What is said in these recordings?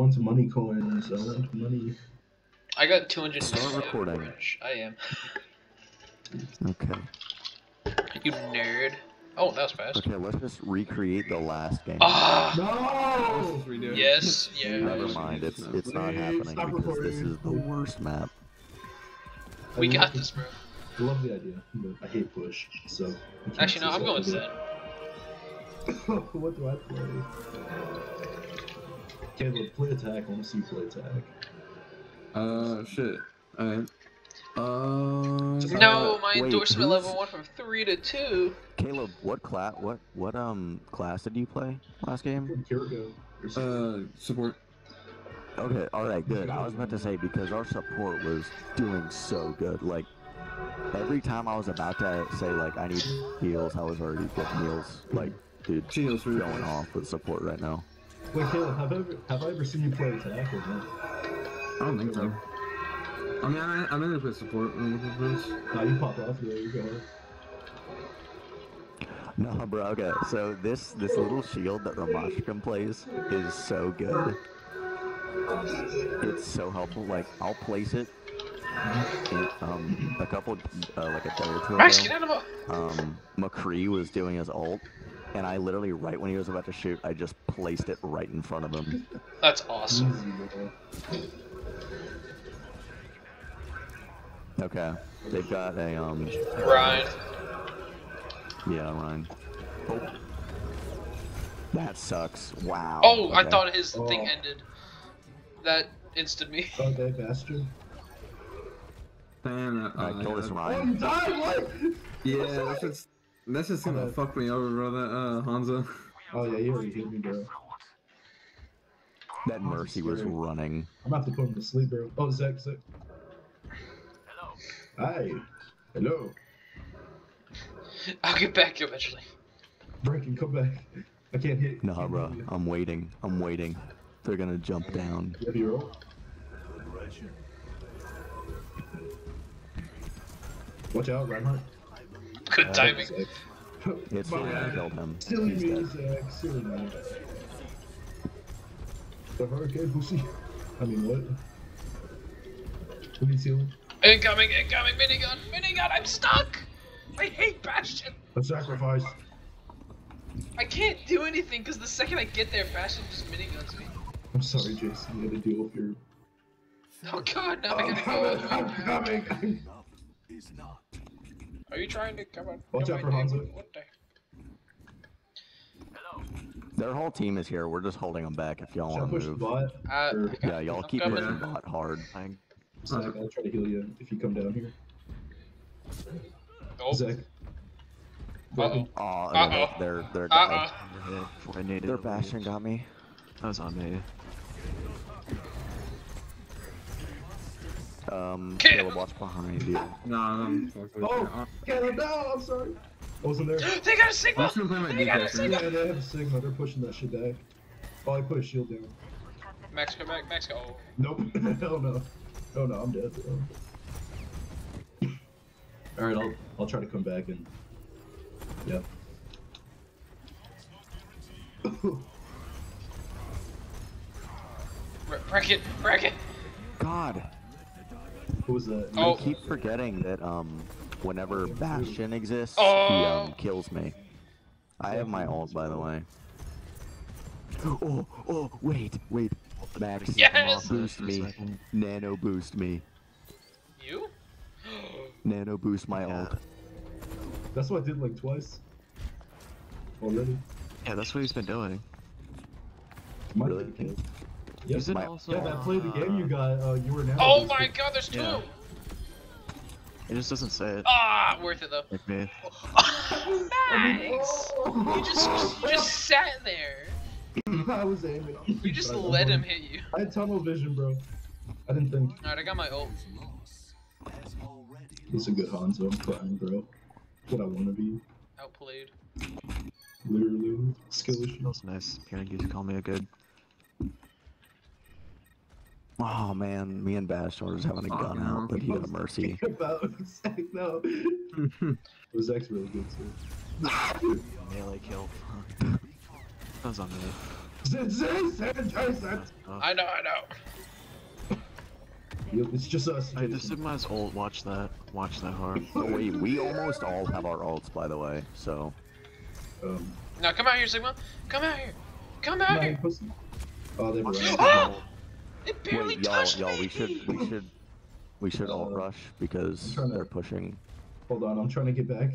want money coins. I want money. I got 200. Start recording. I am. Okay. You nerd. Oh, that was fast. Okay, let's just recreate the last game. Ah, No! Let's redo it. yes, yeah. Never mind, it's it's not happening stop because this is the worst map. We I got this, bro. I love the idea, but I hate push, so. Actually, no, I'm going something. Zen. what do I play? Caleb, play attack. I want to see you play attack. Uh, shit. Alright. Uh, No, my wait, endorsement who's- level went from three to two. Caleb, what class? What what um class did you play last game? Kiriko. Uh, support. Okay, all right, good. I was about to say because our support was doing so good. Like every time I was about to say like I need heals, I was already getting heals. Like, dude, Shields for going off with support right now. Wait, Caleb, have I ever have I ever seen you play attack or not? I don't think so. I mean, I, I mainly play support. when we play friends. Nah, you pop off. Yeah, you go. No, bro. Okay, so this this little shield that Ramashkin plays is so good. It's so helpful. Like I'll place it. In, um, a couple, uh, like a day or two Max, ago, get out of my. um, McCree was doing his ult, and I literally, right when he was about to shoot, I just placed it right in front of him. That's awesome. Okay, they've got a um, Rein. yeah, Rein. Oh. That sucks. Wow. Oh, I thought his thing Oh. ended. That insted me. Oh, that bastard. Damn, uh, Alright, kill yeah. this Oh, Ryan. you died. What? Yeah, that's just, that's just gonna Okay. fuck me over, brother. That, uh, Hanzo. Oh yeah, you already hit me, bro. That Mercy was running. I'm about to put him to sleep, bro. Oh, Zach, Zach. Hello. Hi. Hello. I'll get back to you eventually. Brecken, come back. I can't hit. Nah, can't bro. hit. I'm waiting. I'm waiting. They're gonna jump down. You have your ult? Watch out, Reinhardt. Good timing. Zach. It's My fine. I killed him. Silly He's me, dead. Zach. Silly me. The hurricane pussy. I mean, what? What are you stealing? Incoming, incoming, minigun, minigun, I'm stuck! I hate Bastion! A sacrifice. I can't do anything because the second I get there, Bastion just miniguns me. I'm sorry, Jason. You had to deal with your. Oh god, now I I'm oh, gotta coming. go. I'm coming. Are you trying to come on? Watch no, out for. Hanzo. What the? Their whole team is here. We're just holding them back if y'all want to move. bot? Uh, Or- I got- Yeah, y'all I'm keep coming. pushing bot hard. Zach, I'll try to heal you if you come down here. Oh, Zach. uh-oh. Aw, Uh-oh. their their Uh-uh. guy, their bastion got me. That was on me. Um, Kill. Caleb, watch behind you. Nah, I'm fucked Oh. that. Caleb, no, I'm sorry. I wasn't there. They got a I'm Sigma! just gonna play my They got a DK Sigma! first. Yeah, they have a Sigma. They're pushing that shit back. Oh, I put a shield down. Max, come back, Max, go. Oh. Nope. Hell no. Oh no, I'm dead. Alright, I'll I'll try to come back and. Yeah. Bra- Brecken, Brecken! God, what was that? Oh. I keep forgetting that um, whenever Bastion exists, Oh. he um kills me. I have my ult, by the way. Oh, oh, wait, wait. Max, Yes! boost me. Nano boost me. You? Nano boost my Yeah. ult. That's what I did like twice. Already. Yeah, that's what he's been doing. Might Really? Have killed. He's Yep. in My- also. Yeah, that play the game you got. Uh, you were now. Oh my god, there's two! Yeah. It just doesn't say it. Ah, worth it though. Like me. Max! You just, you just sat there. I was aiming. You just let him hit you. I had tunnel vision, bro. I didn't think. Alright, I got my ult. It's a good Hanzo. I'm crying, bro. What I want to be. Outplayed. Literally. Skill That issues. was nice. Hearing you call me a good. Oh man, me and Bastion were just having a gun no. out, but he had a mercy. About no. It was actually really good too. Melee kill. That was on me. I know, I know. Yo, It's just us. Hey, this Jason. Sigma's ult. Watch that. Watch that hard. Oh, wait, we almost all have our ults, by the way. So Um, Now come out here, Sigma. Come out here. Come out no, here. Oh, they were right. Oh! It barely wait, y'all, y'all, we should, we should, we should alt Uh, rush because I'm trying to- they're pushing. Hold on, I'm trying to get back.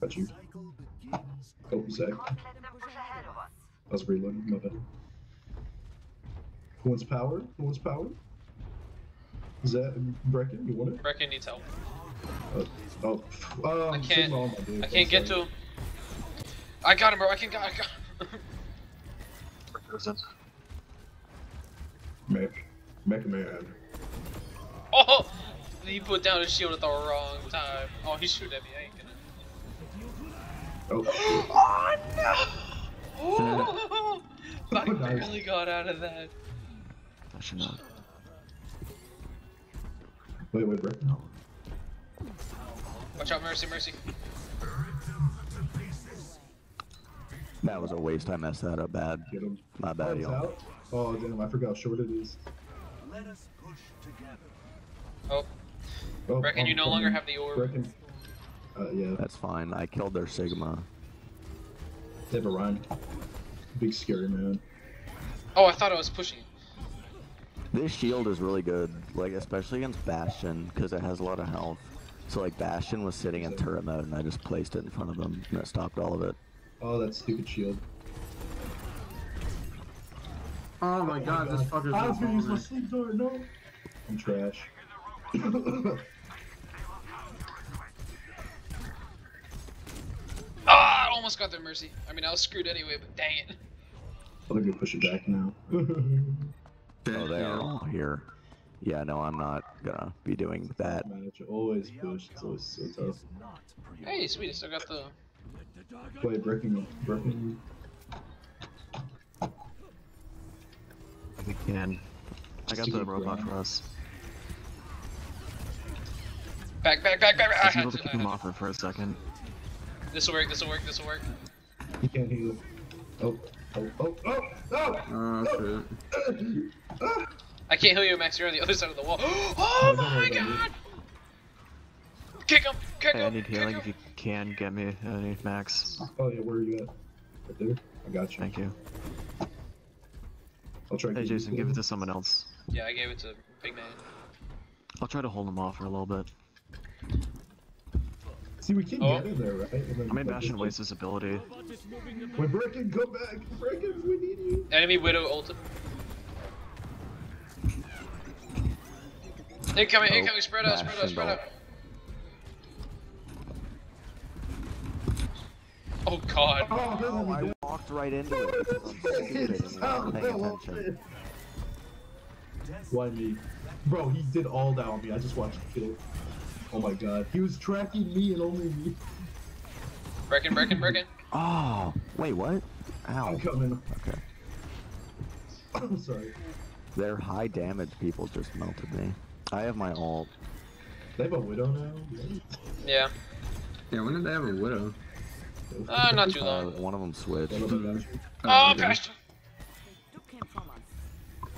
Got you. Oh, Zach. I was reloading, my bad. Who wants power? Who wants power? Is that Brecken? You want it? Brecken needs help. Uh, oh, um, I can't- Sigma my. I can't get to him. I got him, bro. I can got. I got. Mech. Mech Man. oh! He put down his shield at the wrong time. Oh, he's shooting at me. I ain't gonna. Oh, Oh no! Oh! I barely got out of that. That should not. wait, wait, Brecken. Watch out, Mercy, Mercy. That was a waste. I messed that up bad. Get him. My Oh, bad, y'all. Oh, damn, I forgot how short it is. Oh, Oh, Brecken, you um, no longer have the orb. Brecken. Uh, yeah, That's fine. I killed their Sigma. they have a Rein. Big scary man. Oh, I thought I was pushing. This shield is really good, like especially against Bastion, because it has a lot of health. So like Bastion was sitting in turret mode, and I just placed it in front of him, and it stopped all of it. Oh, that stupid shield. Oh my god, this fucker's I was gonna use my sleep door, no. I'm trash. Ah, I almost got there, Mercy. I mean, I was screwed anyway, but dang it. I'm gonna push it back now. Oh, they are all here. Yeah, no, I'm not gonna be doing that. Match always push. It's always so tough. Hey, sweet, I still got the. Wait, Brecken, Brecken. We can. I got the robot for us. Back, back, back, back. back. I Just had able to to. keep him off her for a second. This will work. This will work. This will work. He can't heal. Oh, oh, oh, oh, oh! Oh shit. Ah! I can't heal you, Max. You're on the other side of the wall. Oh my god! Kick him! Kick Hey, I him! need Kick healing if him! you can get me any max. Oh yeah, where are you at? Right there. I got you. Thank you. I'll try. Hey Jason, give it to someone else. Yeah, I gave it to Big Man. I'll try to hold him off for a little bit. See, we can Oh. get in there, right? Then, I mean, like, Bastion just- wastes his ability. Wait, Brecken, come back! Brecken, we need you! Enemy Widow ulted. Incoming, Oh, incoming, spread out, spread out, spread out. Oh god. Oh, this Oh, I dead. walked right into it because I'm stupid and attention. Why me? Bro, he did all that on me. I just watched him kill. Oh my god. He was tracking me and only me. Brecken, Brecken, Brecken. Oh, wait, what? Ow. I'm coming. Okay. I'm sorry. Their high damage people just melted me. I have my ult. They have a widow now? Yeah. Yeah, when did they have a widow? Uh, not too Uh, long. one of them switched. One of them you. Oh, okay. gosh.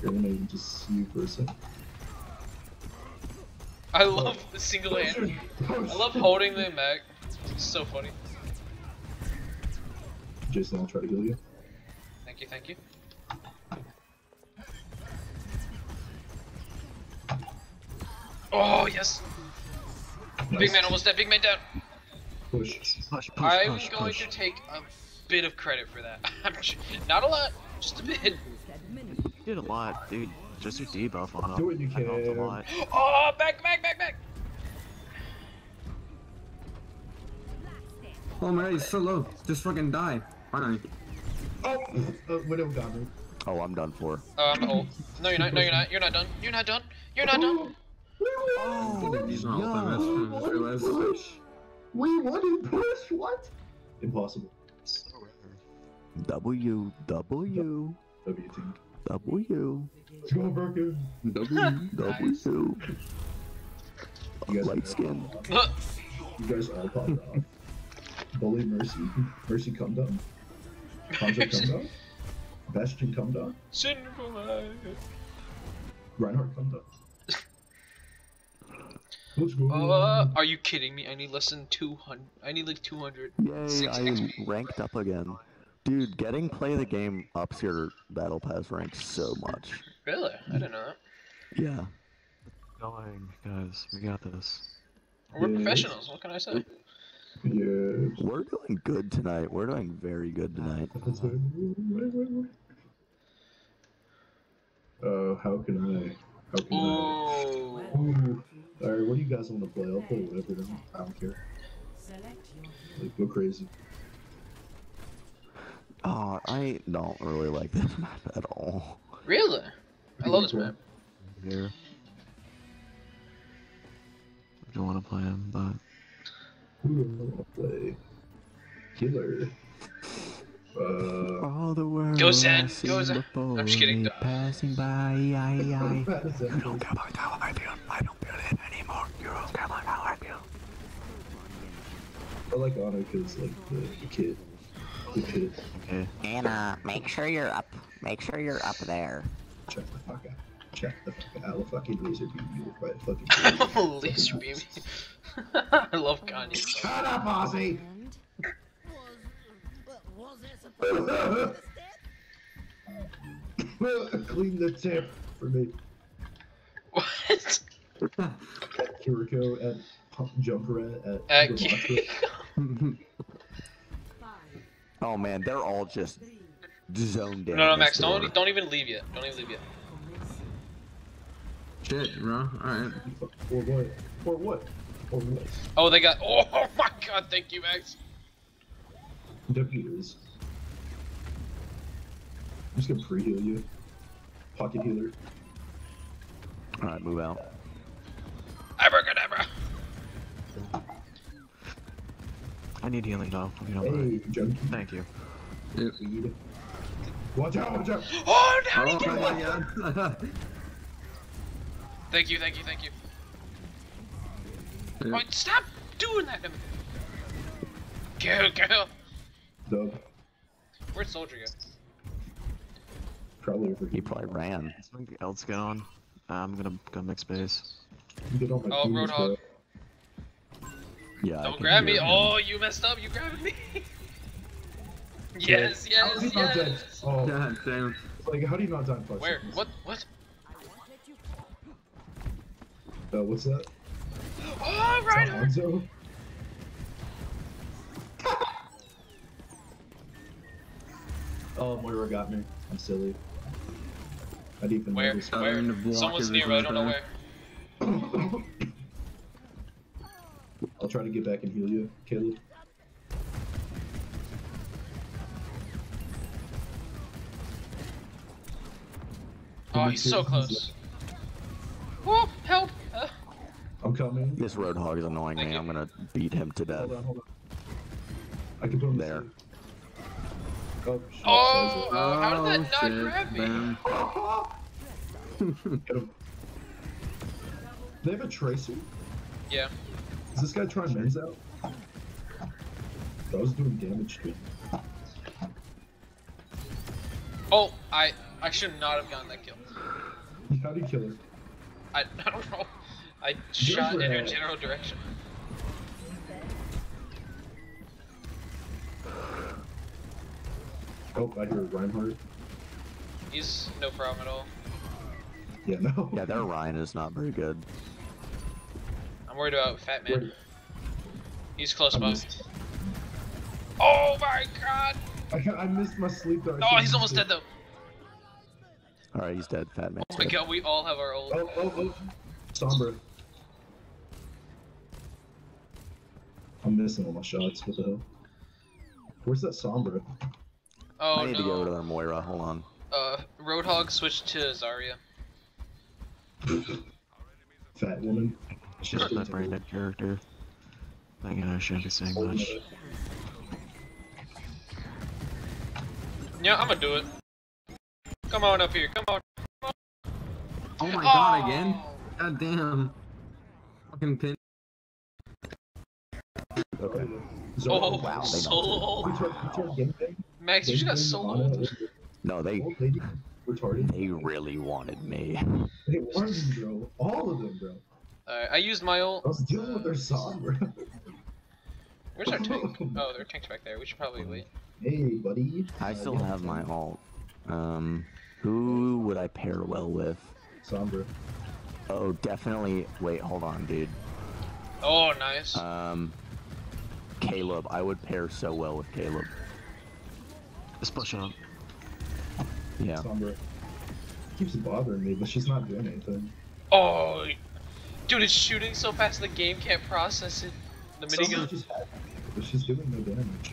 Here, let me just see you for a second. I love the single hand. I love holding the back. It's so funny. Jason, I'll try to kill you. Thank you, thank you. Oh, yes. Big man almost dead. Big man down. Push. Push, push, I'm push, going push. to take a bit of credit for that. Not a lot, just a bit. You did a lot, dude. Just your debuff on him. Do what you I helped a lot. Oh, back, back, back, back. Oh man, he's so low. Just fucking die. Finally. Oh! Uh, widow got me. Oh, I'm done for. Oh, I'm the ult. No, you're not. No, you're not. You're not done. You're not done. You're not done. Oh, He's not ultimate. I We just won realized. in push! We won in push! What? Impossible. W, W, W team. W, Let's go, Brecken. W. W. You guys Light are skin. all popped off. You guys all popped off. Bully Mercy. Mercy come down. Hanzo come down. Bastion come down. Sin for my- Reinhardt come down. Let's go. Uh, are you kidding me? I need less than 200. I need like 200. Yay, I XP. ranked up again. Dude, getting play the game ups your battle pass rank so much. Really? I didn't know that. Yeah. Going, guys. We got this. We're Yes. professionals. What can I say? Yes. We're doing good tonight. We're doing very good tonight. Wait, wait, wait. Uh, how can I? How can Ooh. I? Ooh. Alright, what do you guys want to play? I'll play whatever. I don't care. Like, go crazy. Oh, I don't really like this map at all. Really? I love this map. Here. I don't want to play him, but Who do I want to play? Killer. Uh. All the world Go Zen, go Zen. I'm just kidding. Passing by, I, I. Bad You don't care about how I feel. I don't feel it anymore. You don't care about how I feel. I like Ana because, like, the, the kid. The kid. okay. Ana, make sure you're up. Make sure you're up there. Check the fuck out. Check the fuck out. I'll fucking laser beam you with my fucking. Laser beam. I love Kanye. Shut up, Ozzy! Clean the tip for me. What? Kiriko at Pump Jumper at, at At Vermont. Oh man, they're all just zoned in. no, no, Max, don't don't even leave yet. Don't even leave yet. Shit, bro. Alright. Or what? Or what? Or what? Oh, they got. Oh my God! Thank you, Max. Deputies. I'm just gonna pre-heal you. Pocket healer. All right, move out. I need healing though. if You don't mind. Junkie. Thank you. Weed. Watch out, watch out! Oh, now he Oh can. my god. Thank you, thank you, thank you. Yeah. Wait, stop doing that to me. Kill, kill. Dub. Where'd Soldier go? Probably over He probably ran. Something else get on. I'm gonna go make space. Get on Oh, Roadhog. bro. Yeah. Don't can grab me. him. Oh, you messed up. You grabbed me. yes, How is yes, dead? yes. Oh, God damn. like how do you not die in five Where? seconds? What? What? Uh, what's that? Oh, right. Hanzo? oh, Moira got me. I'm silly. I didn't even Where? Where? the block Someone's near, I don't know where. I'll try to get back and heal you, Caleb. Oh, he's so close. Oh, help! Uh, I'm coming. This roadhog is annoying Thank me. you. I'm gonna beat him to death. Hold on, hold on. I can put him There. sleep. Oh, shit. Oh, Sizer. uh, how did that not shit, grab me? Get him. They have a tracer? Yeah. Is this guy trying men's out? I was doing damage to him. Oh, I I should not have gotten that kill. How do you kill him? I, I don't know. I shot in a general direction. Oh, I hear Reinhardt. He's no problem at all. Yeah, no. Yeah, their Rein is not very good. I'm worried about Fat Man. Wait, He's close I by. missed, Oh my god! I, I missed my sleep though. Oh, he's almost sleep. dead though. All right, he's dead. Fat man. Oh my god, we all have our old. Oh, oh, oh. Sombra. I'm missing all my shots. What the hell? Where's that Sombra? Oh I need to go over to no. their Moira. Hold on. Uh, Roadhog switched to Zarya. Fat woman. She's Just that brain dead character. Thinking I shouldn't be saying much. Yeah, I'm gonna do it. Come on up here, come on. Oh my god, oh. again? Oh. God damn. Fucking pin. Okay. Oh, Wow, they so old. We tried, we tried game thing. Max, you just got soloed. No, they retarded. they really wanted me. They wanted me, bro. All of them, bro. Alright, I used my old. I was dealing with their song, bro. Where's our tank? Oh, their tank's back there. We should probably wait. Hey, buddy. I Uh, still have my alt. Um, who would I pair well with? Sombra. Oh, definitely. Wait, hold on, dude. Oh, nice. Um, Caleb. I would pair so well with Caleb. Just push up. Yeah. Sombra. Keeps bothering me, but she's not doing anything. Oh, dude, it's shooting so fast the game can't process it. The Sombra's minigun. just hacking, but she's doing no damage.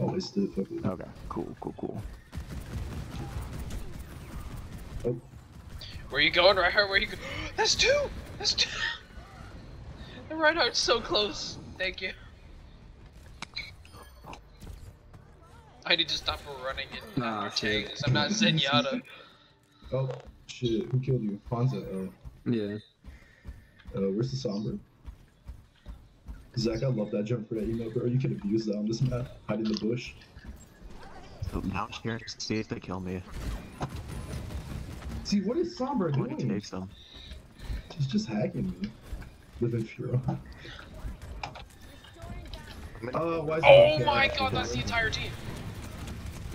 Oh, they still fucking. Okay. Cool. Cool. Cool. Oh, Where you going, Reinhardt? Where you go? That's two! That's two! The Reinhardt's so close. Thank you. I need to stop running in Nah, our shit. I'm not Zenyatta. oh, shit. Who killed you? Fonza. Oh. Yeah. Uh, where's the Sombra? Zach, I love that jump for that email, bro. You can abuse that on this map. Hide in the bush. So now I'm here to see if they kill me. See, what is Sombra What it doing? takes them. She's just hacking me. With Infuro. Oh, why is Oh my god, that's the entire team.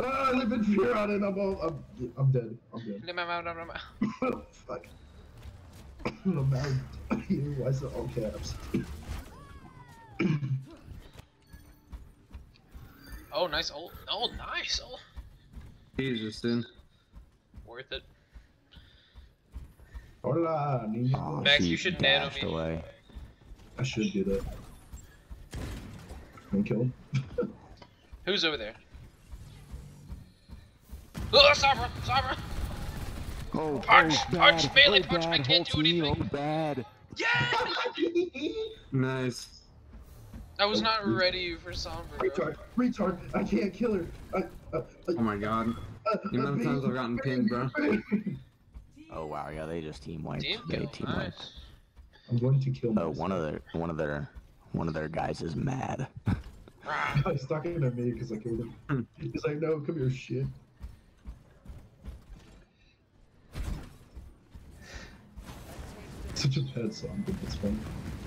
Ah, I live in Furon and I'm all, I'm, I'm dead. I'm dead. No, no, no, no, no, no. Fuck. I'm out. Why is it all caps? Oh, nice ult. Oh, nice ult. Jesus, dude. Worth it. Hola, niño. Oh, Max, you should nano dashed me. away. I should do that. One kill. Who's over there? Oh, Sombra! Sombra! Oh, Punch, oh, punch, bad, melee oh, punch, I can't whole do team, anything. Oh, bad. Yeah! Nice. I was not ready for Sombra. retard, retard. I can't kill her. I, uh, Oh my god. uh, The amount of times I've gotten pinged, bro. Oh wow, yeah, they just team wiped. Team They kill, team wiped. nice. I'm going to kill Oh, myself. one of their one of their one of their guys is mad. Rah. He's talking to me because I killed him. He's like, no, come here, shit. Such a bad song, but it's fun.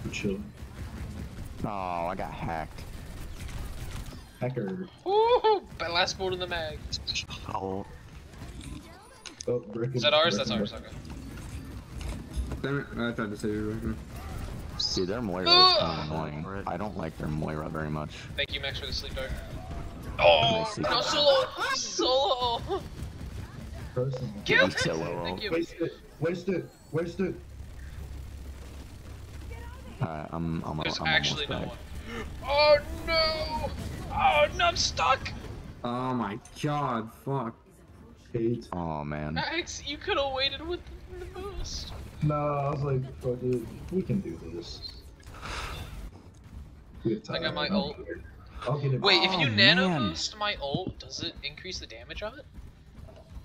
We're chilling. Oh, I got hacked. Hacker. Woohoo! But last bolt in the mag. Oh, Oh, break Is that ours? That's ours, okay. Damn it. I tried to save you. right Dude, their Moira is kind of annoying. I don't like their Moira very much. Thank you, Max, for the sleep dart. Oh, oh sleep no, dart. solo! Solo! Personal. Kill He's. Thank you. Waste it. Waste it. Waste it. Alright, I'm I'm, There's I'm actually no back. one. Oh no! Oh no, I'm stuck! Oh my god. Fuck. Hate. Oh man. Max, you could have waited with the boost. No, I was like, fuck it. We can do this. We have time. I got my don't ult. I'll get it. Wait, if you Oh, nano man. boost my ult, does it increase the damage of it?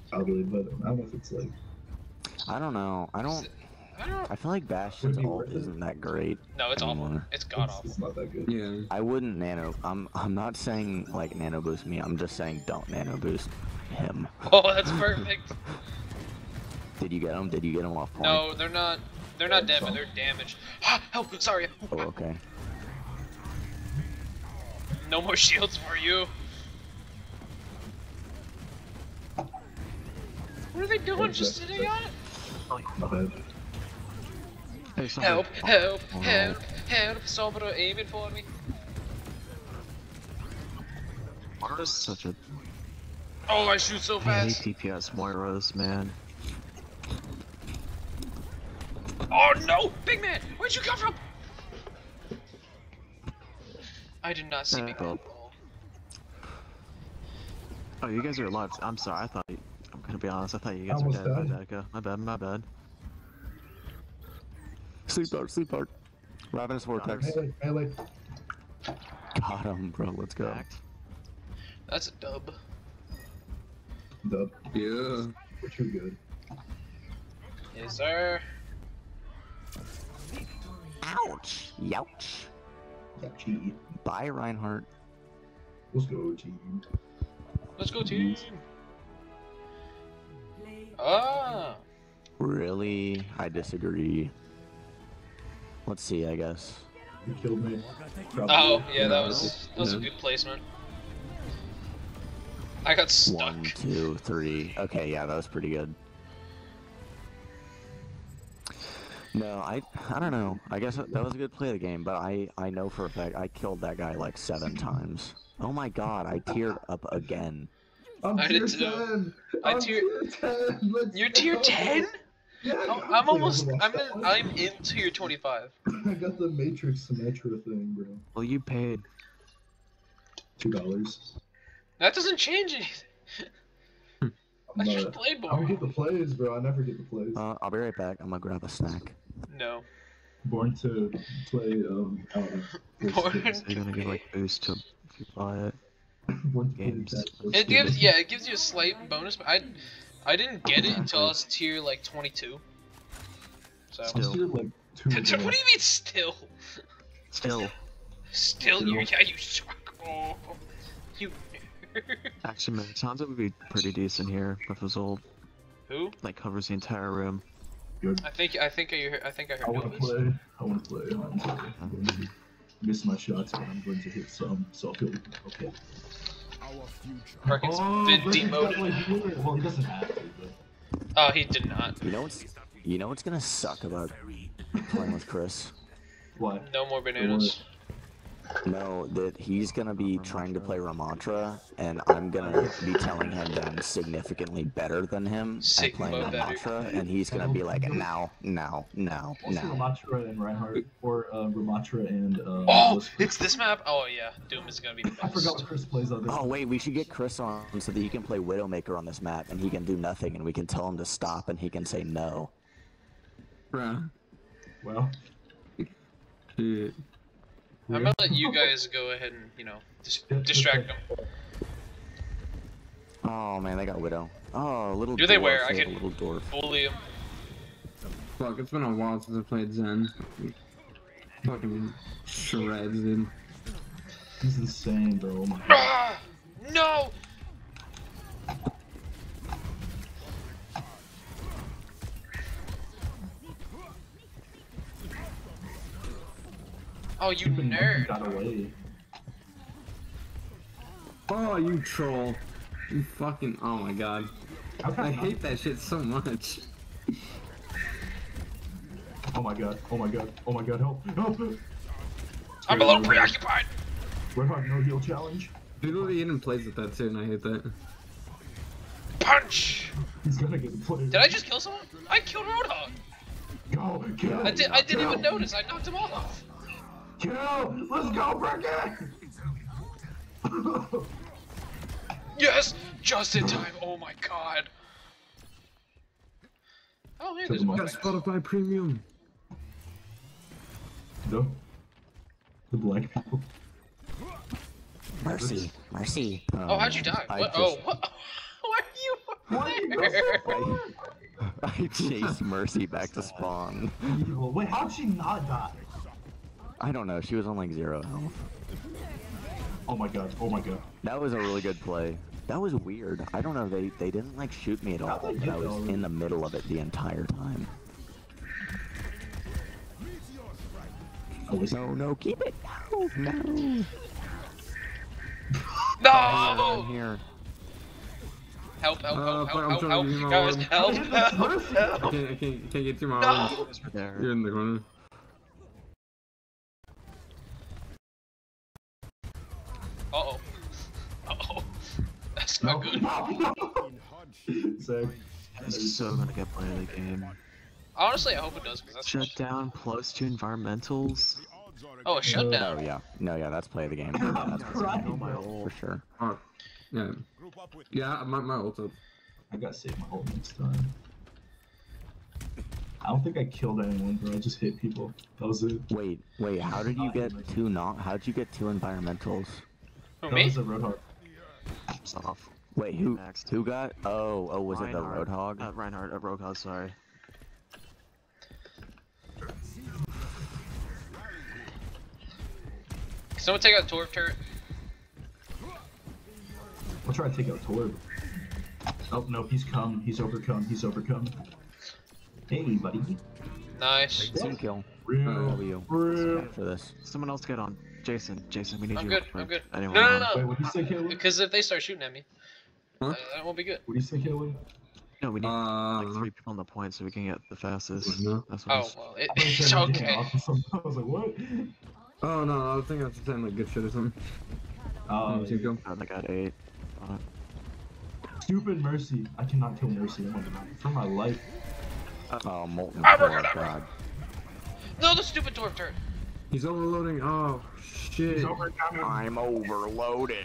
Probably, but I don't know if it's like. I don't know. I don't. It- I feel like Bastion's Would be ult worth it. isn't that great. No, it's awful. anymore. It's god It's, awful. it's not that good. Yeah. I wouldn't nano. I'm I'm not saying like nano boost me. I'm just saying don't nano boost him. Oh, that's perfect. Did you get him? Did you get him off point? No, they're not. They're not dead, but they're damaged. Help! Sorry. Oh, okay. No more shields for you. What are they doing? Just sitting on it? Not bad. Hey, somebody. Help! Help! Oh, no. Help! Help! Sombra aiming for me. Moira's such a Oh, I shoot so I hate fast. TPS Moira's, man. Oh no! Big man! Where'd you come from? I did not see Uh, Big. Man. Oh, you guys are alive. I'm sorry. I thought. I'm gonna be honest. I thought you guys were dead. died. My bad. My bad. My bad. Sleep dart. Sleep dart. Ravenous vortex. Melee, melee. Got him, bro. Let's go. That's a dub. Dub. Yeah. We're too good. Yes, sir. Ouch! Youch! Yeah, G. Bye, Reinhardt. Let's go, team. Let's go team. Ah. Really? I disagree. Let's see, I guess. You killed me. Oh yeah, that was that was a good placement. I got stuck. One, two, three. Okay, yeah, that was pretty good. No, I I don't know. I guess that was a good play of the game, but I I know for a fact I killed that guy like seven times. Oh my god, I teared up again. I'm I tier did too. 10. I I'm tier- tier 10. Let's You're tier ten? Yeah, I I'm, I'm almost. I'm in. I'm into your twenty-five. I got the Matrix Symmetra thing, bro. Well, you paid. Two dollars. That doesn't change anything. I'm I not. should play I don't get the plays, bro. I never get the plays. Uh, I'll be right back. I'm gonna grab a snack. No. Born to play. Um, I don't know. First Born- Kids. So you're gonna get like boost to if you buy it. Born to Games. It gives. Yeah, it gives you a slight bonus, but I, I didn't get it until I was tier like twenty-two. So. Still. tier like two. what do you mean still? Still, Still, you yeah you suck. Oh, you. actually, Melisandre would be pretty decent here with his old. Who? Like covers the entire room. I think I think I heard I think I I heard want to play. I want to play. I want to play. I'm going to miss my shots, but I'm going to hit some. So I'll feel okay. Perkins Oh, been but he's demoted. Well, he doesn't have to, but. Oh, he did not. You know what's you know what's gonna suck about playing with Chris? What? No more bananas. No, that he's gonna be trying to play Ramattra, and I'm gonna be telling him that I'm significantly better than him at Sigma playing better. Ramattra, and he's gonna be like, now, now, now, now. Ramattra and Reinhardt, or uh, Ramattra and. Uh, Oh, what's- it's this map. Oh yeah, Doom is gonna be the I forgot what Chris plays on this. Oh wait, we should get Chris on so that he can play Widowmaker on this map, and he can do nothing, and we can tell him to stop, and he can say no. Bruh. Well, Shit. I'm gonna let you guys go ahead and you know dis- distract them. Oh man, they got Widow. Oh, little. Do they dwarf, wear? I have a can- little dwarf. Bully him. Fuck, it's been a while since I played Zen. Fucking shreds, dude. he's insane, bro. Oh my god. Ah! No! Oh, you hmm, Stupid monkey nerd. got away. Oh, you troll. You fucking. Oh my god. I I hate that shit so much. Oh my god. Oh my god. Oh my god. Help. Help. I'm a little preoccupied. Reinhardt no heal challenge. Literally even plays with that too, and I hate that. Punch! He's gonna get the play. Did I just kill someone? I killed Roadhog. Go. Kill. I, did, I didn't even notice. I knocked him off. Kill. Let's go, Brecken. Yes! Just in time. Oh my god. Oh, man, there's Kill more. them Got. Spotify Premium. no. The black people. Mercy, mercy. Oh, how'd you die? I What? just- Oh, what? Why are you Why there? I, I chased Mercy back to spawn. Wait, how'd she not die? I don't know. She was on like zero health. Oh my god. Oh my god. That was a really good play. That was weird. I don't know. They they didn't like shoot me at all. How'd they But get I was there? in the middle of it the entire time. I. No, no, keep it. No, no. I'm No! here. Help, help, Uh, help, fuck, help, I'm help, trying help, to use my guys, arm. help, help, I help. can't, I can't, I can't get through my No! arms. We're there. You're in the corner. That's not good. Zach. This is so gonna get play of the game. Honestly, I hope it does, that's... Shut down plus two environmentals. Oh, a shutdown. Oh yeah, no, yeah, that's play of the game. Yeah, that's play of the game for sure. Oh, yeah. Yeah, my, my ult up. I gotta save my ult next time. I don't think I killed anyone, bro. I just hit people. That was it. Wait, wait, how did you get two not? How'd you get two environmentals? Who, That me? was a Roadhog. Soft. Wait, who Next. who got? Oh, oh, was it the Reinhardt. Roadhog? Uh, Reinhardt, uh, Roadhog, sorry. Someone take out Torb turret. I'll try to take out Torb. Oh, no, he's come. He's overcome. He's overcome. Hey, buddy. Nice. Team kill. Real. W. Real. For this. Someone else get on. Jason, Jason, we need I'm you. good, for I'm good. anyone No, no, on. no. Wait, what did you say, Caleb? Because if they start shooting at me, Huh? uh, that won't be good. What do you say, Caleb? No, we need Uh, like three people on the point so we can get the fastest. No. That's what Oh well, it, I thought you it's okay. getting off or something. I was like, what? Oh no, I was thinking I was saying like good shit or something. Uh, Team kill. I got eight. on stupid Mercy. I cannot kill Mercy. Oh my. For my life. Oh, molten core, we're gonna- God. No, the stupid Torb turret. He's overloading. Oh shit. He's. I'm overloading.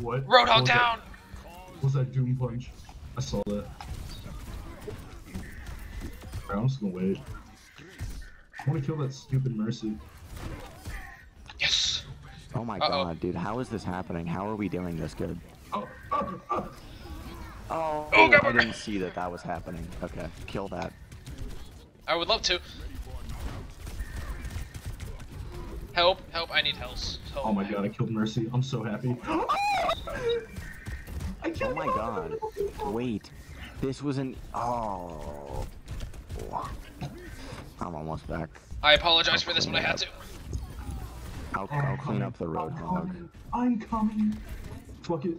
What? Roadhog What was that- down. What was that Doom Punch? I saw that. Alright, I'm just gonna wait. I wanna kill that stupid Mercy. Yes. Oh my Uh-oh. god, dude, how is this happening? How are we doing this good? Oh, oh, oh. Oh, Oh, I didn't see that that was happening. Okay, kill that. I would love to. Help! Help! I need help. help. oh my god, I killed Mercy. I'm so happy. I killed Oh my god. Wait, this was an. Oh. I'm almost back. I apologize for this, but I had to. I'll, I'm I'll clean up the I'm roadhog. coming. I'm coming. Fuck it.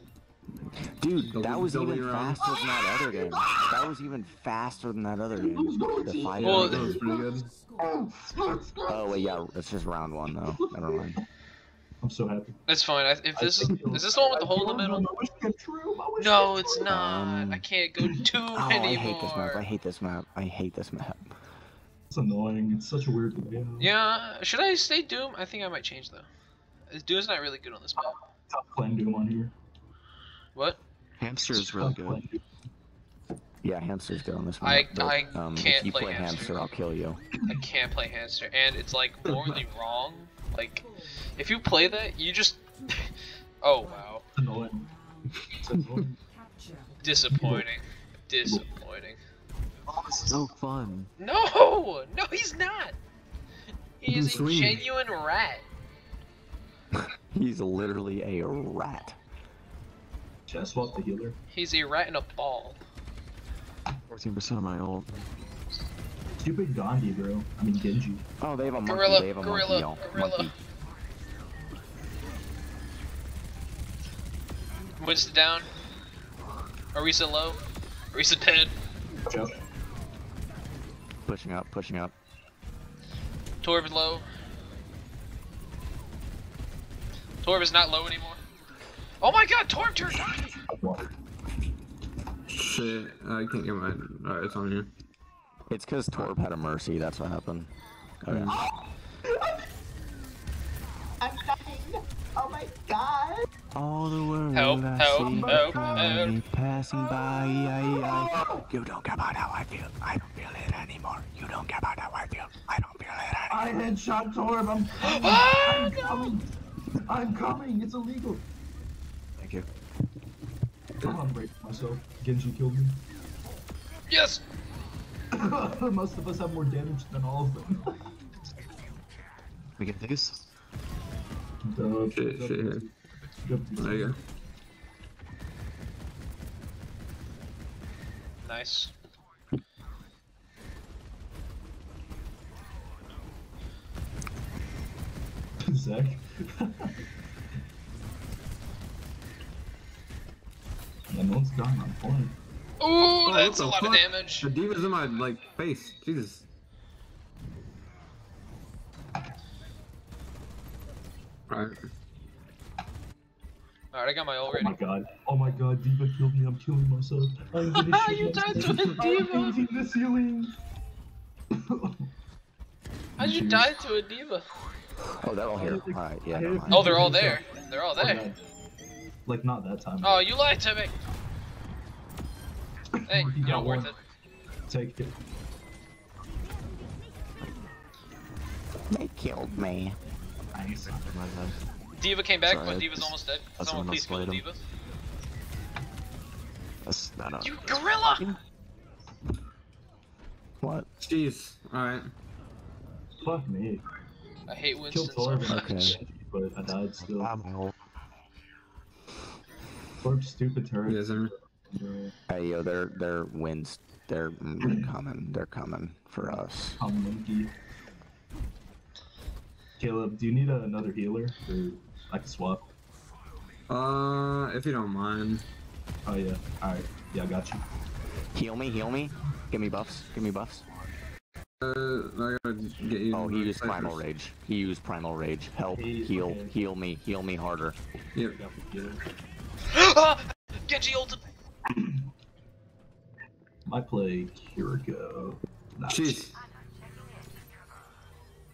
Dude, Double- that was even your faster than that other game. That was even faster than that other game. The fight. Well, That was pretty good. Oh wait, yeah, it's just round one though. Never mind. I'm so happy. That's fine. I, if this is is this the one with the hole in the middle? My wish came true. My wish No, it's not. Um, I can't go two Oh, I anymore. hate this map. I hate this map. I hate this map. It's annoying. It's such a weird game. Yeah, should I stay Doom? I think I might change though. Doom's not really good on this map. Stop playing Doom on here. What? Hamster is really good. Yeah, hamster's good on this one. I- but, I um, can't if you play play hamster. hamster, I'll kill you. I can't play hamster, and it's like morally wrong. Like, if you play that, you just. oh wow, It's annoying. It's annoying. disappointing, disappointing. So fun. No, no, he's not. He is a genuine rat. He's literally a rat. Chest swap the healer. He's a rat in a ball. 14% of my ult. Stupid Gandhi, bro. I mean Genji. Oh, they have a monkey. Gorilla, they have a gorilla, monkey. y'all. gorilla. Monkey. Winston down. Arisa low. Arisa dead. Watch out. Pushing up, pushing up. Torb is low. Torb is not low anymore. Oh my god, Torb turned Water. Shit, I can't get my. Alright, it's on you. It's because Torb had a mercy. That's what happened. Okay. Oh, I'm dying! Oh my god! All the world Help, I help, see help, help. passing by. I, I. You don't care about how I feel. I don't feel it anymore. You don't care about how I feel. I don't feel it anymore. I headshot Torb. I'm coming. Ah, I'm coming. I'm coming. It's illegal. Thank you. Come on, break myself. Genji killed me. Yes! Most of us have more damage than all of them. We get these? Dub, oh, Shit, dub, shit. dub, dub. There you go. Nice. Zach. yeah, no one's gone on point. Ooh, what that's a the lot of damage. The D.Va's in my like face. Jesus. Alright. Alright, I got my ult Oh my god. Oh my god, D.Va killed me. I'm killing myself. I'm gonna shoot You died to a D.Va. I'm using the ceiling. How'd you Jeez. die to a D.Va? Oh, they're all here. All right, yeah. never. Oh, they're all there. They're all Oh, there. no. Like not that time. Oh, you lied to me. Hey, you got know, worth it. Take it. They killed me. Nice. My bad. D.Va came back, Sorry, but D.Va's almost dead. that's Someone when I please kill the D.Va. That's not a. You gorilla! What? Jeez. Alright. Fuck me. I hate Kill Winston so Torb. much. Okay. but I died still. I'm out. Torch stupid turret. Yes, sir. Bro. Hey yo, they're they're wins. They're, mm, they're coming. They're coming for us. I'm monkey. Caleb, do you need a, another healer? Or I can swap. Uh, if you don't mind. Oh yeah. Alright. Yeah, I got you. Heal me, heal me. Give me buffs. Give me buffs. Uh, I gotta get you. Oh, he used ciphers. primal rage. He used primal rage. Help, Hey, heal, okay. heal me, heal me harder. Yep. Got the. Ah! Genji ulted. My play Kiriko. Nah, Jeez.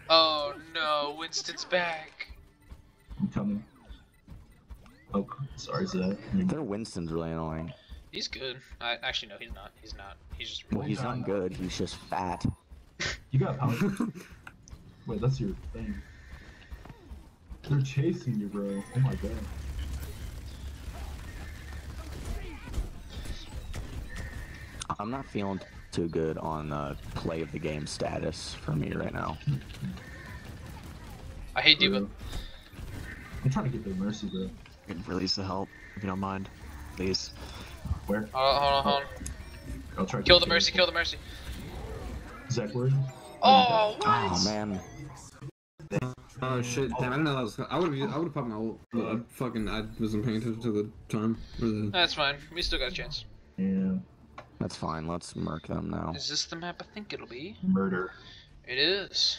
Oh no, Winston's back. I'm coming. Oh, sorry, Zach. Their Winston's really annoying. He's good. I actually no, he's not. He's not. He's just. Well, he's not good. He's just fat. You got power. Wait, that's your thing. They're chasing you, bro. Oh my god. I'm not feeling too good on uh, play of the game status for me right now. I hate D.Va. Bro. I'm trying to get their mercy, bro. You can release the help if you don't mind. Please. Where? Hold on, hold on, hold on. I'll try. to Kill the mercy. Kill the mercy. Zach, where? Oh, what? Oh man, Oh shit! Damn, I didn't know that was. I would have. I would have popped my ult. but I fucking. I wasn't paying attention to the time. The... That's fine. We still got a chance. Yeah. That's fine. Let's murk them now. Is this the map I think it'll be? Murder. It is.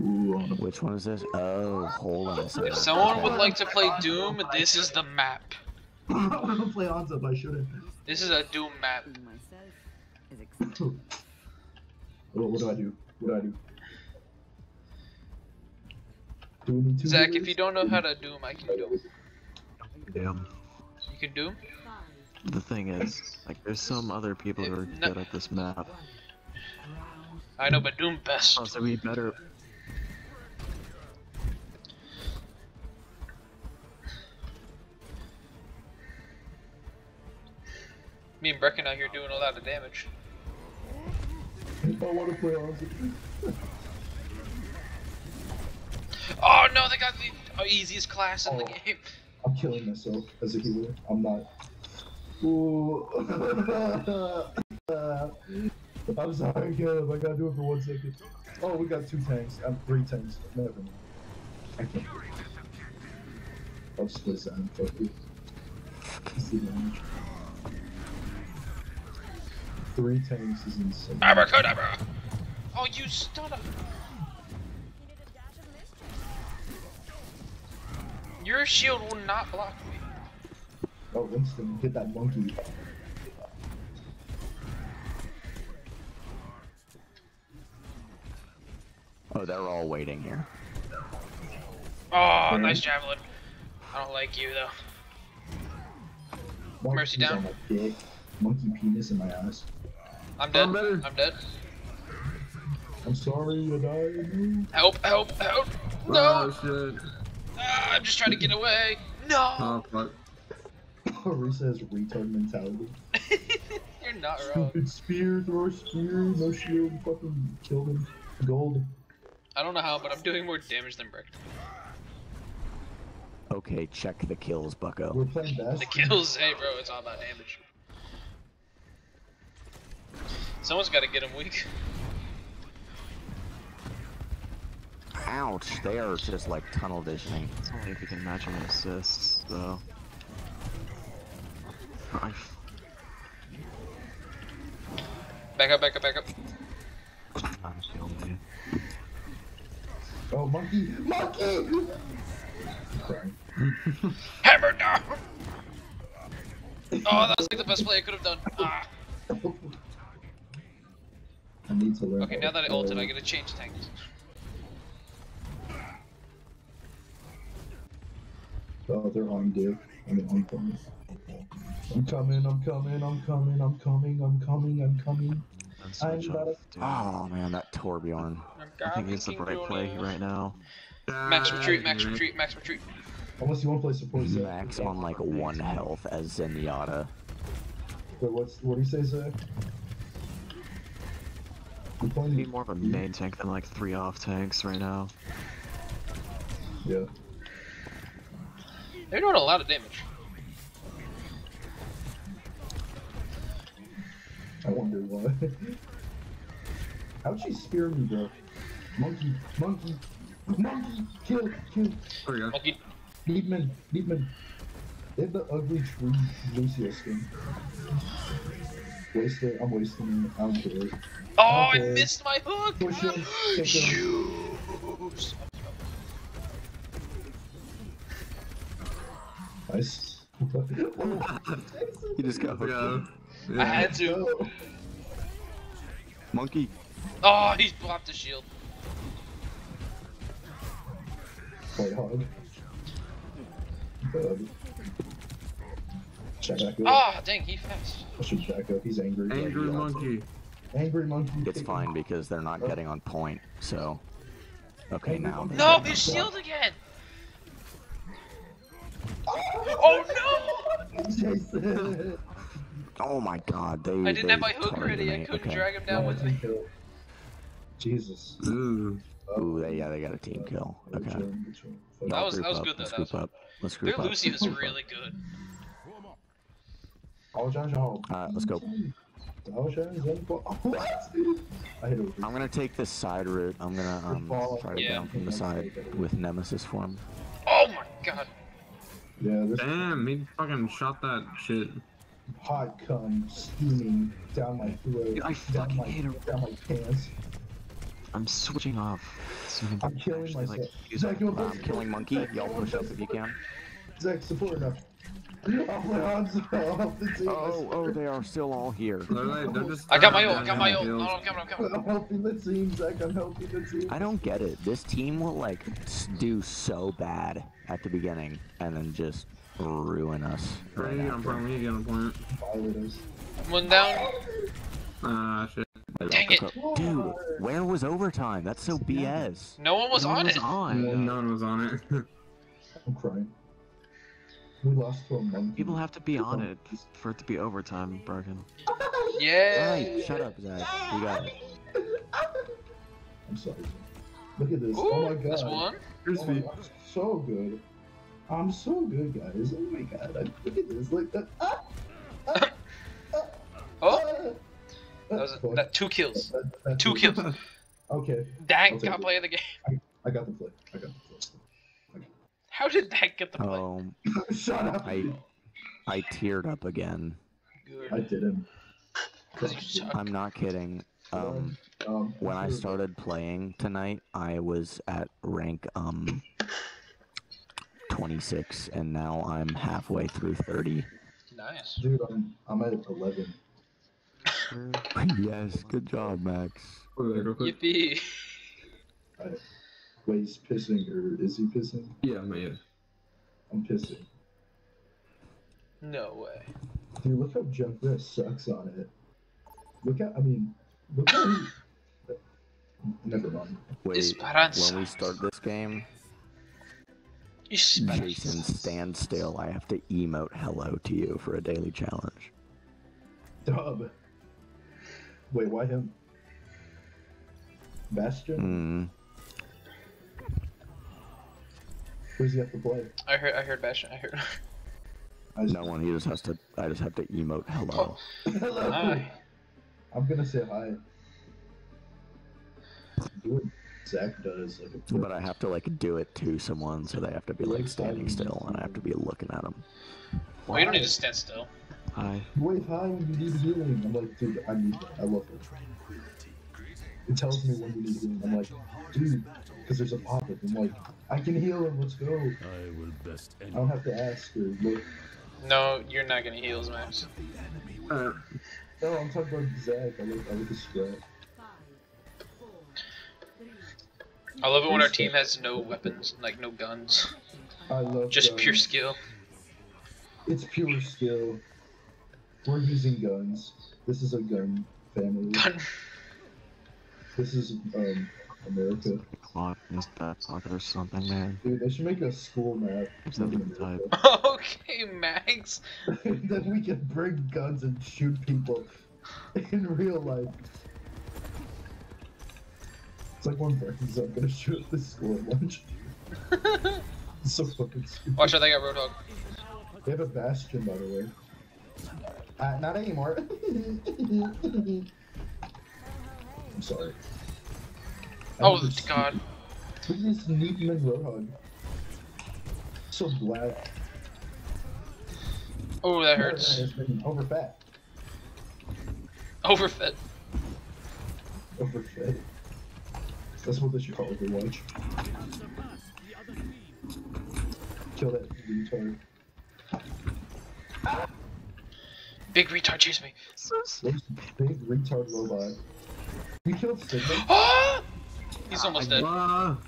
Ooh, Which one is this? Oh, hold on a second. If someone would like to play Doom, this is the map. I want to play Hanzo, but I shouldn't. This is a Doom map. myself is exciting. What, what do I do? What do I do? Do we need two Zach, if you don't know how to Doom, I can Doom. Damn. You can Doom? The thing is, like, there's some other people who are No. good at this map. I know, but Doom best. Oh, so we better. Me and Brecken out here doing a lot of damage. I want to play Hanzo. Oh no, they got the easiest class in the Oh. game. I'm killing myself as a healer. I'm not. Ooh. I'm sorry, Caleb. I gotta do it for one second. Oh, we got two tanks. I'm three tanks. Never mind. I can't. I'll just play Sam. Fuck you. Three tanks is insane. Abracadabra! Oh, you stunner! Your shield will not block me. Oh, Winston, hit that monkey. Oh, they're all waiting here. Oh, nice javelin. I don't like you though. Mercy down. on my dick. Monkey penis in my ass. I'm dead. I'm better. I'm dead. I'm sorry, I died. Help! Help! Help! Oh No! shit! Ah, I'm just trying to get away. No! Oh fuck! Risa has retard mentality. You're not wrong. Stupid spear, throw a spear, no shield, fucking killed him. Gold. I don't know how, but I'm doing more damage than Brick. Okay, check the kills, Bucko. We're playing best. The kills, hey bro, it's all about damage. Someone's got to get him weak. Ouch, they are just like tunnel visioning. It's only if you can match him in assists, though. I f- Back up, back up, back up. I'm killing you. Oh, monkey! Monkey! Hammer down! Oh, that was like the best play I could have done. Ah. I need to learn. Okay, now that I ulted, play. I gotta change tanks. Oh, they're on dick. I mean, I'm coming. I'm coming, I'm coming, I'm coming, I'm coming, I'm coming, I'm coming. I'm switch about. Oh man, that Torbjorn. I think it's the right play right now. Max retreat, max retreat, max retreat. Unless you want to play support Zach. Max on like one health as Zenyatta. Wait, what's, what do you say, Zach? I'm playing Be more of a main tank than like three off tanks right now. Yeah. They're doing a lot of damage. I wonder why. How'd she spear me, bro? Monkey, monkey, monkey, kill, kill. There go. Monkey. Needman, Needman. They have the ugly tree Lucio skin. Waste it, I'm wasting it, I don't care. Oh, I Okay. missed my hook! Push him. You. Nice. He just got hooked. Yeah. I had to. Oh, Monkey. Oh, he's blocked the shield. Fight hog. Bud. Check back up. Ah, dang, he fast. I should back up. He's angry. Angry Yeah. monkey. Angry monkey. It's fine because they're not getting on point, so. Okay, now. No, getting his shield again! Oh no! Jason. Oh my god, they. no! I didn't they have my hook targeted ready, I me. couldn't okay. drag him down with me. Kill. Jesus. Ooh. Ooh, they, yeah, they got a team kill. Good Okay. job, good job. Fuck. That was- Group that was up, good, though, Let's that was group up. Let's Their group up. Lucio's really good. Oh, John, John. Alright, let's go. John, John. What? I hit over. I'm gonna take this side route. I'm gonna um Follow. try to Yeah. down from the side with Nemesis form. Oh my god. Yeah, this Damn, he fucking shot that shit. hot cum steaming down my throat. I fucking my, hate it. Down my pants. I'm switching off. So we can I'm killing actually, myself. Like, Zach, you want I'm killing Monkey. Y'all push up if you can. Zach, support enough. Oh my odds are off the team. I Oh, oh, they are still all here. They're, like, they're just. I got my ult, I got my just ult. No, no, I'm coming, I'm coming. I'm helping the team, Zach. I'm helping the team. I don't get it. This team will like do so bad at the beginning and then just ruin us. Where Right you get on after. point? Where you get on point? One down. Ah, shit. Dang it. Dude, where was overtime? That's so BS. No one was no on one was it. on. No one was on it. I'm crying. We lost to a monkey. People have to be on it for it to be overtime, Broken. Yeah. Alright, shut up, Zach. You got it. I'm sorry. Look at this. Ooh, oh my god. that's one. Oh God, so good. I'm so good, guys. Oh my god. I, look at this. Like that. Ah, ah, ah, Oh, ah. that was Fuck. that two kills. That- that- Two kills. Okay, Dang, I'll got it. play of the game. I got the play. I got the play. How did that get the play? Play. Shut up. I I teared up again. I didn't. I'm not kidding. Um, Um, when I started playing tonight, I was at rank um 26, and now I'm halfway through 30. Nice. Dude, I'm, I'm at 11. yes, good job, Max. Hold on, real quick. Yippee. I, wait, he's pissing, or is he pissing? Yeah, man, yeah. I'm pissing. No way. Dude, look how Junkrat sucks on it. Look at, I mean, look how he... Never mind. Wait, Esperanza. when we start this game, Esperanza. Jason, stand still. I have to emote hello to you for a daily challenge. Dub. Wait, why him? Bastion? Hmm. Who does he have to play? I heard. I heard Bastion. I heard. I just, No one. He just has to. I just have to emote hello. Hello. Hi. I'm gonna say hi. Do what Zach does. Like But I have to like do it to someone, so they have to be like standing still, and I have to be looking at them. Well, you don't need to stand still. Hi. Wait, hi when you need healing. I'm like, dude, I need that. I love it. It tells me when you need healing. I'm like, dude, because there's a pop up. I'm like, I can heal him. Let's go. I will best I don't have to ask or look. No, you're not gonna heal, Max. Uh, No, I'm talking about Zach. I look, I like his strat. I love it when our team has no weapons, like no guns, I love it. just guns. pure skill. It's pure skill. We're using guns. This is a gun family. Gun. This is um America. Clock is that pocket or something, man. Dude, they should make a school map. Is that in even America. okay, Max. then we can bring guns and shoot people in real life. It's like one person's I'm gonna shoot at the school at lunch. It's so fucking stupid. Watch out, they got Roadhog. They have a bastion, by the way. Uh, not anymore. I'm sorry. Oh this- god. Look at this Neatman Roadhog. So black. Oh, that hurts. Overfat. Overfit. Overfed. That's what they should call Overwatch. Kill that retard. Big retard chase me. Big retard robot? You killed Sigma? Ah! He's almost dead. Ah,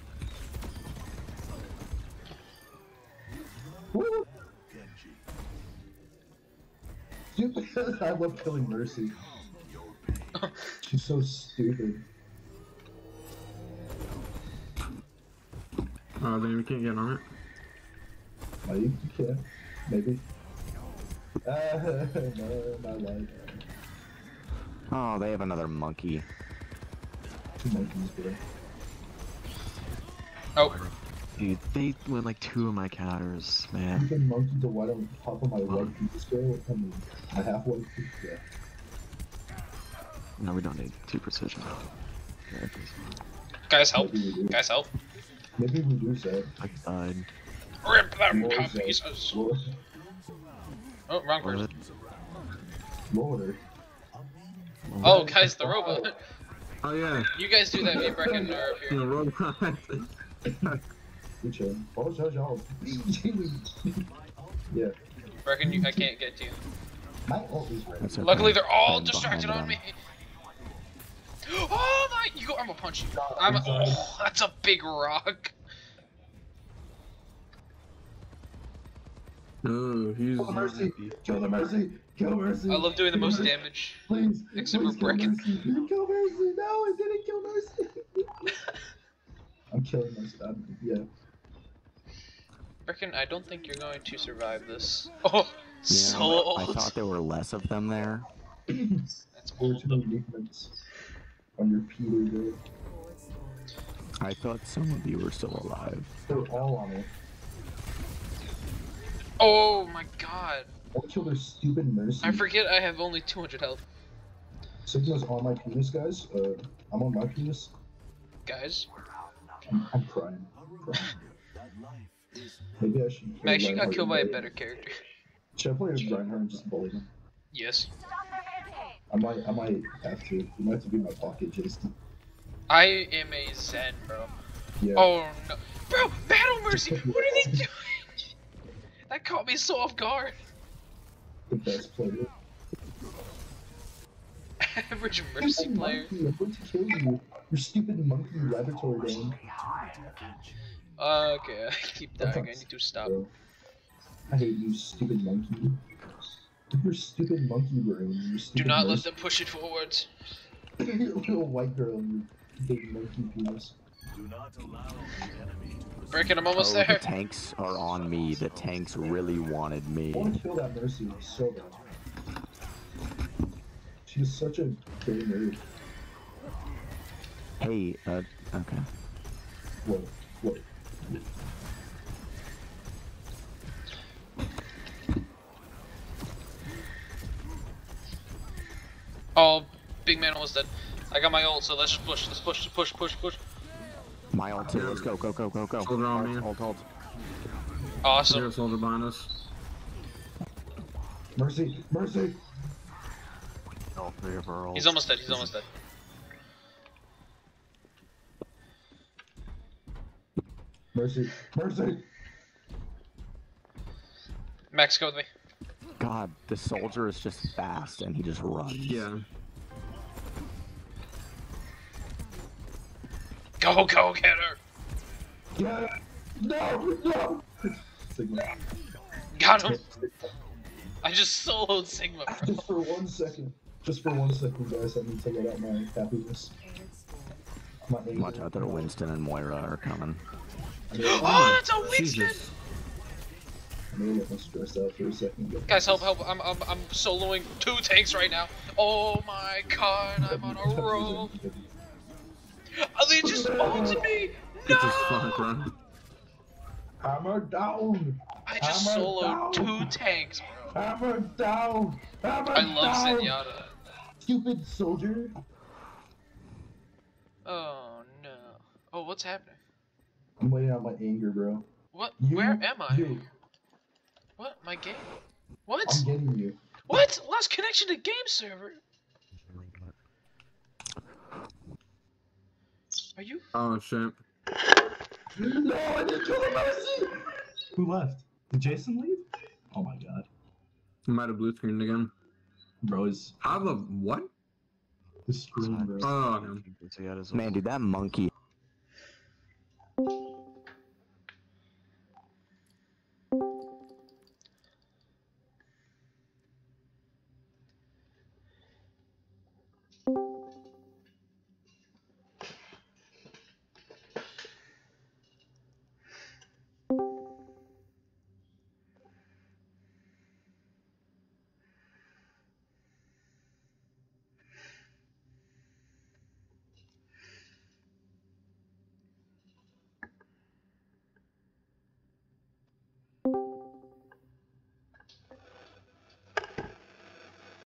I love killing Mercy. She's so stupid. Oh damn, you can't get on it. Oh, you, you can. Maybe. Uh, no, not like Oh, they have another monkey. two monkeys, bro. Oh, Dude, they went like two of my counters, man. You man. can monkey the white on top of my white pizza scale. I mean, my half white pizza. No, we don't need two precision characters. guys help. Maybe we do. Guys help. Maybe we do so. I died. Rip them Lord, top pieces. Lord, Oh, wrong person. Lord. Oh, guys, the robot. Oh yeah, You guys do that, me and Brecken are up here. know, robot. Good job. Oh, show y'all. yeah. Brecken, you, I can't get to you. My ult is ready. Luckily, they're all distracted on me. Oh my! You go. I'm gonna punch you. I'm. A, Oh, that's a big rock. No, he's. Kill the Mercy! Kill the Mercy! Kill Mercy! I love doing the most damage. Please! Except please for kill Brecken. Mercy. Kill Mercy! No, I didn't kill Mercy! I'm killing Mercy. I'm, yeah. Brecken, I don't think you're going to survive this. Oh, Yeah, so I thought there were less of them there. That's There were old. Too many movements Peter, bro. I thought some of you were still alive. They're all on it. Oh my god. Don't kill their stupid Mercy. I forget I have only 200 health. Sigma's on my penis, guys. Uh, I'm on my penis. Guys. I'm, I'm crying. I'm crying. Maybe I should. play Max, you got killed by a better character. Should I play as Reinhardt and just bully him? Yes. I might, I might have to. You might have to be my pocket, Jason. I am a Zen, bro. Yeah. Oh no. Bro, Battle Mercy! What are they doing? That caught me so off guard. The best player. Average Mercy player. Monkey, I'm going to kill you. Your stupid monkey laboratory dome. Okay, I keep dying. I need to stop. Bro. I hate you, stupid monkey. Your stupid monkey brain. Your Do stupid not let them push it forwards. Little white girl and your big monkey penis. Breaking, I'm almost oh, the there. tanks are on me. The tanks really wanted me. I want to kill that Mercy so bad. She's such a gay nerd. Hey, uh, okay. What? What? Oh, big man almost dead. I got my ult, so let's just push. Let's push, push, push, push. My ult too. Let's go, go, go, go, go. Soldier on me. Ult, ult. Awesome. Zero soldier behind us. Mercy! Mercy! All three of our ults. He's almost dead. He's almost dead. Mercy! Mercy! Max, go with me. God, the soldier is just fast and he just runs. Yeah. Go, go, get her. Yeah! No! No! Sigma. Got him. I just soloed Sigma, bro. Just for one second. Just for one second, guys. I need to let out my happiness. My. Watch out, there Winston and Moira are coming. Oh, that's a Winston. Jesus. I may get my stressed out for a second. but- Guys, help, help. I'm, I'm, I'm soloing two tanks right now. Oh my god, I'm on a roll. Oh, they just ulted me. No. fuck. Hammer down! I just Hammer soloed down. two tanks. Bro. Hammer down! Hammer I love down! Zenyatta. Stupid soldier! Oh no. Oh, what's happening? I'm laying out my anger, bro. What? You, Where am I? You. What? My game? What? I'm getting you. What? Lost connection to game server? Are you? Oh shit. No, I didn't kill the mercy! Who left? Did Jason leave? Oh my god. I might have blue screened again. Bro, is How the what? the screen, bro. Oh no. Man, dude, that monkey